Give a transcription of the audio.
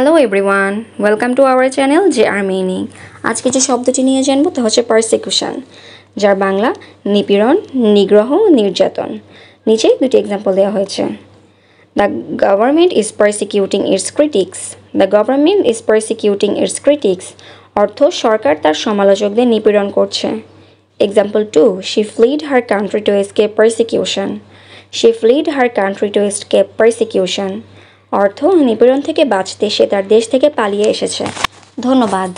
Hello everyone welcome to our channel J R meaning আজকে যে শব্দটি নিয়ে জানব তা হচ্ছে পারসিকিউশন যার বাংলা নিপীড়ন, নিগ্রহ, নির্যাতন। নিচে দুটি এক্সাম্পল দেওয়া হয়েছে। The government is persecuting its critics the government is persecuting its critics অর্থ সরকার তার সমালোচকদের নিপীড়ন করছে। Example two she fled her country to escape persecution she fled her country to escape persecution অর্থ নিপীড়ন থেকে বাঁচতে সে তার দেশ থেকে পালিয়ে এসেছে। ধন্যবাদ।